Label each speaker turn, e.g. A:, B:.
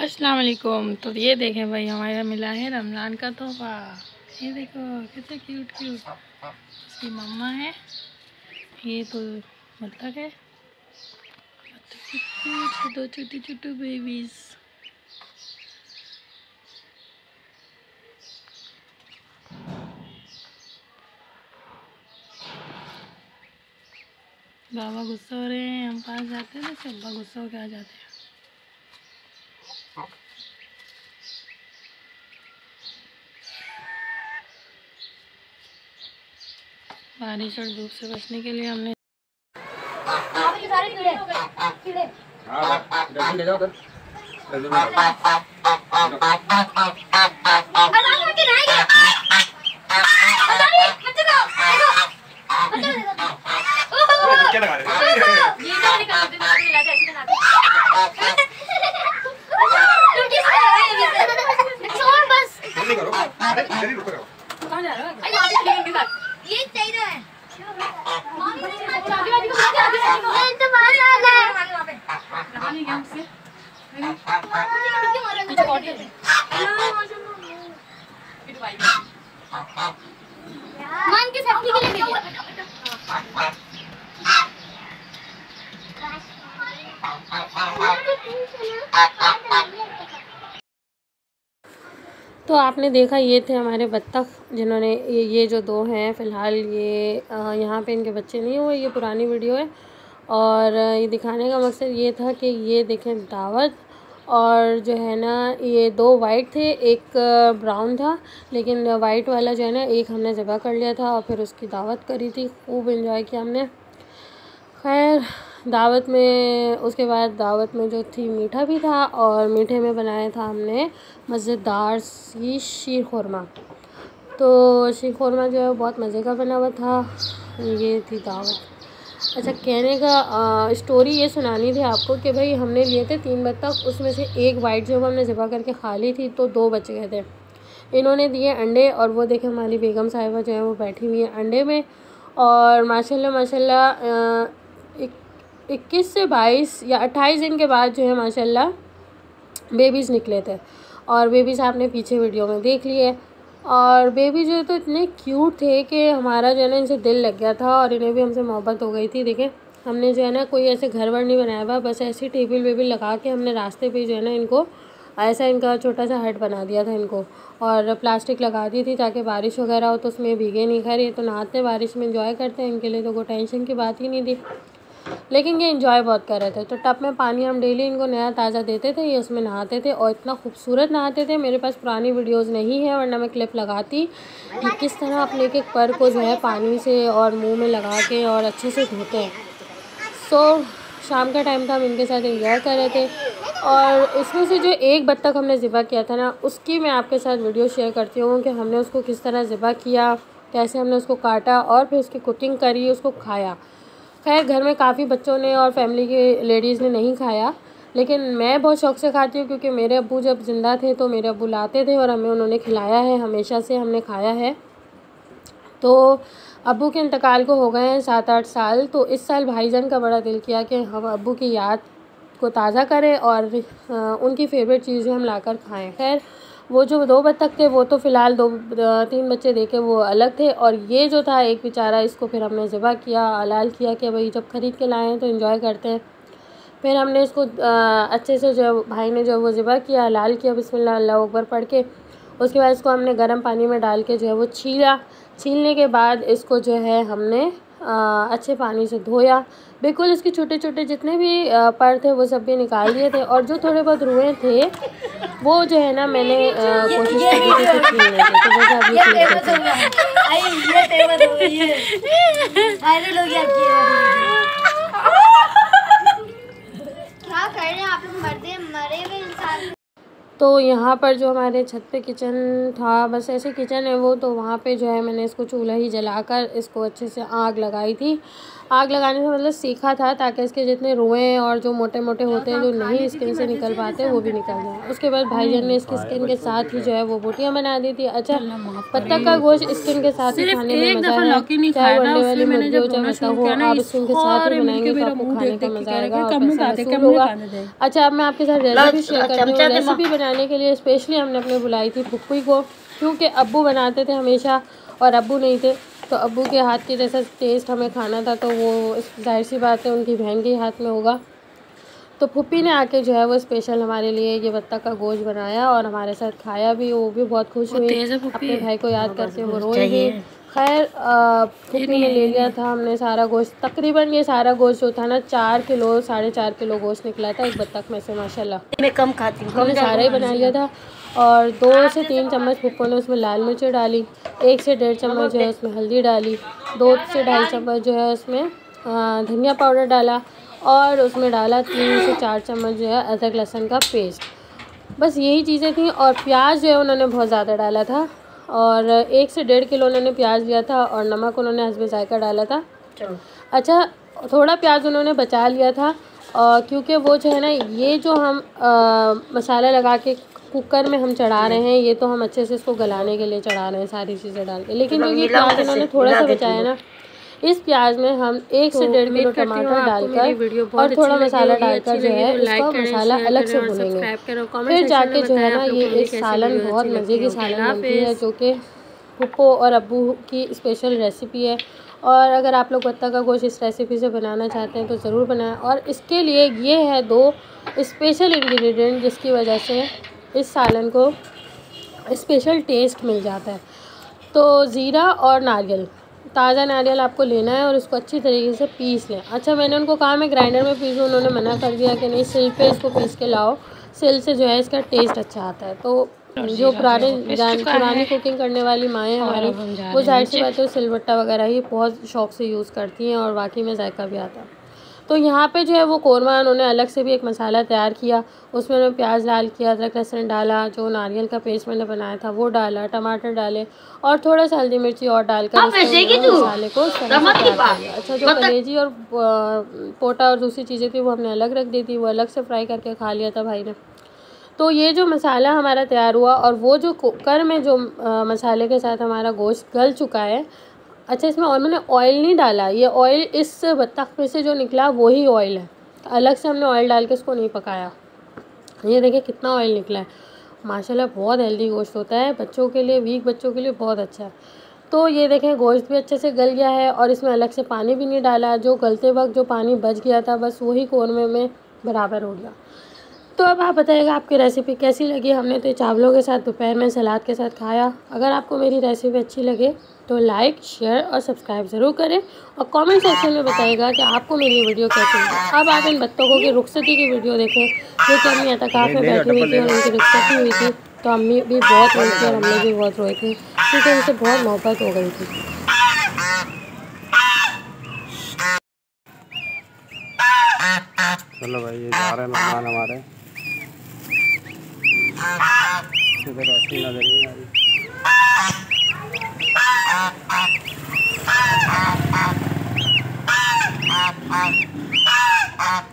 A: अस्सलाम वालेकुम तो ये देखें भाई, हमारा मिला है रमज़ान का तोहफा। ये देखो, कितना क्यूट क्यूट इसकी मम्मा है। ये तो बतख है। दो छोटी छोटी बेबीज़ बाबा गुस्सा हो रहे हैं, हम पास जाते हैं तो अब्बा गुस्सा होकर आ जाते हैं। बारिश और धूप से बचने के लिए हमने
B: क्या लगा करो अरे इधर ही
C: ये चाहिए है मन की सेफ्टी के लिए भेजिए
A: तो आपने देखा, ये थे हमारे बत्तख, जिन्होंने ये ये जो दो हैं, फ़िलहाल ये यहाँ पे इनके बच्चे नहीं हुए, ये पुरानी वीडियो है। और ये दिखाने का मकसद ये था कि ये देखें दावत, और जो है ना, ये दो वाइट थे, एक ब्राउन था, लेकिन वाइट वाला जो है ना, एक हमने ज़बह कर लिया था और फिर उसकी दावत करी थी। खूब इन्जॉय किया हमने। खैर दावत में उसके बाद दावत में जो थी मीठा भी था और मीठे में बनाया था हमने मज़ेदार सी शीर खुरमा। तो शीर खुरमा जो है बहुत मज़े का बना हुआ था। ये थी दावत। अच्छा कहने का आ, स्टोरी ये सुनानी थी आपको कि भाई हमने लिए थे तीन बत्तख उसमें से एक वाइट जो हमने ज़बह करके खा ली थी तो दो बच गए थे। इन्होंने दिए अंडे और वो देखे हमारी बेगम साहिबा जो है वो बैठी हुई है अंडे में और माशाल्लाह माशाल्लाह इक- इक्कीस से बाईस या अट्ठाईस दिन के बाद जो है, माशाल्लाह बेबीज़ निकले थे। और बेबीज़ आपने पीछे वीडियो में देख लिए। और बेबी जो है तो इतने क्यूट थे कि हमारा जो है ना, इनसे दिल लग गया था और इन्हें भी हमसे मोहब्बत हो गई थी। देखें, हमने जो है ना, कोई ऐसे घर वर नहीं बनाया हुआ, बस ऐसी टेबल वेबल लगा के हमने रास्ते पे जो है ना, इनको, ऐसा इनका छोटा सा हट बना दिया था इनको। और प्लास्टिक लगा दी थी ताकि बारिश वगैरह हो तो उसमें भीगे नहीं, खैर तो नहाते बारिश में इंजॉय करते हैं, इनके लिए तो कोई टेंशन की बात ही नहीं थी। लेकिन ये इंजॉय बहुत कर रहे थे। तो टब में पानी हम डेली इनको नया ताज़ा देते थे, ये उसमें नहाते थे और इतना खूबसूरत नहाते थे। मेरे पास पुरानी वीडियोस नहीं है, वरना मैं क्लिप लगाती कि किस तरह अपने एक एक पर को जो है पानी से और मुँह में लगा के और अच्छे से धोते हैं। सो शाम का टाइम था, हम इनके साथ इंजॉय कर रहे थे। और इसमें से जो एक बत्तख हमने ज़िबा किया था ना, उसकी मैं आपके साथ वीडियो शेयर करती हूँ कि हमने उसको किस तरह ज़िबा किया, कैसे हमने उसको काटा और फिर उसकी कुकिंग करी, उसको खाया। खैर, घर में काफ़ी बच्चों ने और फैमिली के लेडीज़ ने नहीं खाया, लेकिन मैं बहुत शौक से खाती हूँ क्योंकि मेरे अबू जब ज़िंदा थे तो मेरे अबू लाते थे और हमें उन्होंने खिलाया है, हमेशा से हमने खाया है। तो अबू के इंतकाल को हो गए हैं सात आठ साल तो इस साल भाईजान का बड़ा दिल किया कि हम अबू की याद को ताज़ा करें और उनकी फेवरेट चीज़ें हम लाकर खाएँ। खैर वो जो दो बत्तख थे वो तो फ़िलहाल दो तीन बच्चे देखे वो अलग थे। और ये जो था एक बेचारा इसको फिर हमने ज़िबा किया हलाल किया कि भाई जब ख़रीद के लाए हैं तो इन्जॉय करते हैं। फिर हमने इसको अच्छे से जो भाई ने जो वो ज़िबा किया हलाल किया बिस्मिल्लाह अल्लाह अकबर पढ़ के। उसके बाद इसको हमने गर्म पानी में डाल के जो है वो छीला। छीलने के बाद इसको जो है हमने अ, अच्छे पानी से धोया। बिल्कुल इसके छोटे छोटे जितने भी पर थे वो सब भी निकाल दिए थे और जो थोड़े बहुत रुए थे वो जो है ना मैंने कोशिश की थी कि छीलने लेते तो वो सब थे
C: क्या कर रहे हैं आप लोग? मरते मरे हुए
A: तो यहाँ पर जो हमारे छत पे किचन था बस ऐसे किचन है वो तो वहाँ पे जो है मैंने इसको चूल्हा ही जलाकर इसको अच्छे से आग लगाई थी। आग लगाने से मतलब सीखा था ताकि इसके जितने रोएँ और जो मोटे मोटे होते हैं जो नहीं स्किन से निकल पाते वो भी निकल जाए। उसके बाद भाईजान ने इसकी स्किन के साथ ही जो है वो बोटियाँ बना दी थी। अच्छा बत्तख का गोश्त स्किन के साथ ही खाने में मज़ा है चाहे वनडे वाली मुर्गी हो चाहे हो आप स्किन के साथ ही बनाएँगे तो आपको खाने का मज़ा आएगा। अच्छा अब मैं आपके साथ रेसिपी शेयर करती हूँ रेसिपी बनाने के लिए स्पेशली हमने अपने बुलाई थी पुप्पी को, क्योंकि अबू बनाते थे हमेशा और अबू नहीं थे। तो अबू के हाथ के जैसा टेस्ट हमें खाना था तो वो ज़ाहिर सी बात है उनकी बहन के हाथ में होगा। तो फुप्पी ने आके जो है वो स्पेशल हमारे लिए ये बत्तख का गोश्त बनाया और हमारे साथ खाया भी वो भी बहुत खुश हुई। अपने भाई को याद करके वो रोई भी खैर फुप्पी ने ले लिया था हमने सारा गोश्त। तकरीबन ये सारा गोश्त जो था ना चार किलो साढ़े चार किलो गोश्त निकला था एक बत्तख में से माशाल्लाह।
C: मैं कम खाती हूँ।
A: हमने सारा ही बना लिया था और दो से तीन चम्मच पुप्पो ने उसमें लाल मिर्ची डाली एक से डेढ़ चम्मच जो है उसमें हल्दी डाली दो से ढाई चम्मच जो है उसमें धनिया पाउडर डाला और उसमें डाला तीन से चार चम्मच जो है अदरक लहसुन का पेस्ट। बस यही चीज़ें थी और प्याज जो है उन्होंने बहुत ज़्यादा डाला था और एक से डेढ़ किलो उन्होंने प्याज लिया था और नमक उन्होंने हसब जायका डाला था। अच्छा थोड़ा प्याज उन्होंने बचा लिया था और क्योंकि वो जो है ना ये जो हम आ, मसाला लगा के कुकर में हम चढ़ा रहे हैं ये तो हम अच्छे से इसको गलाने के लिए चढ़ा रहे हैं सारी चीज़ें डाल के। लेकिन जो ये प्याज उन्होंने थोड़ा सा बचाया ना। इस प्याज में हम एक से तो डेढ़ किलो टमाटर डालकर और थोड़ा मसाला डालकर जो है इसका मसाला अलग से भूनेंगे। फिर जाके जो है ना ये एक सालन बहुत मज़े की सालन बनती है जो कि पप्पो और अबू की स्पेशल रेसिपी है। और अगर आप लोग बत्ता का गोश्त इस रेसिपी से बनाना चाहते हैं तो ज़रूर बनाएँ। और इसके लिए ये है दो स्पेशल इंग्रेडिएंट जिसकी वजह से इस सालन को स्पेशल टेस्ट मिल जाता है। तो ज़ीरा और नारियल। ताज़ा नारियल आपको लेना है और उसको अच्छी तरीके से पीस लें। अच्छा मैंने उनको कहा मैं ग्राइंडर में पीसूँ उन्होंने मना कर दिया कि नहीं सिल पे इसको पीस के लाओ। सिल से जो है इसका टेस्ट अच्छा आता है। तो जो पुराने पुरानी कुकिंग करने वाली माएँ हमारी वो ज़ाहिर सी बात है सिलबट्टा वगैरह ही बहुत शौक से यूज़ करती हैं और वाकई में जायका भी आता है। तो यहाँ पे जो है वो कौरमा उन्होंने अलग से भी एक मसाला तैयार किया। उसमें उन्होंने प्याज डाल किया अदरक लहसुन डाला जो नारियल का पेस्ट मैंने बनाया था वो डाला टमाटर डाले और थोड़ा सा हल्दी मिर्ची और डालकर मसाले को अच्छा जो कलेजी और पोटा और दूसरी चीज़ें थी वो हमने अलग रख दी थी वो अलग से फ्राई करके खा लिया था भाई ने। तो ये जो मसाला हमारा तैयार हुआ और वो जो कुकर में जो मसाले के साथ हमारा गोश्त गल चुका है अच्छा इसमें और मैंने ऑयल नहीं डाला। ये ऑयल इस बत्तख में से जो निकला, वही ऑयल है। अलग से हमने ऑयल डाल के इसको नहीं पकाया। ये देखिए कितना ऑयल निकला है। माशाल्लाह, बहुत हेल्दी गोश्त होता है। बच्चों के लिए वीक बच्चों के लिए बहुत अच्छा है। तो ये देखें, गोश्त भी अच्छे से गल गया है और इसमें अलग से पानी भी नहीं डाला। जो गलते वक्त जो पानी बच गया था, बस वही कौरमे में बराबर हो गया। तो अब आप बताइएगा आपकी रेसिपी कैसी लगी? हमने तो चावलों के साथ दोपहर में सलाद के साथ खाया। अगर आपको मेरी रेसिपी अच्छी लगे तो लाइक शेयर और सब्सक्राइब ज़रूर करें। और कमेंट सेक्शन में बताइएगा कि आपको मेरी वीडियो कैसी लगी। अब आप इन बत्तखों की रुखसती की वीडियो देखें जो कि अम्मी अतकाफ़ में बैठी हुई थी और उनकी रुखसती हुई थी तो अम्मी भी बहुत रोई थी और अम्मी भी बहुत रोई थी क्योंकि उनसे बहुत मोहब्बत हो गई थी।
B: चलो भाई ये जा रहे हैं मेहमान हमारे। pero así la deriva. Ah,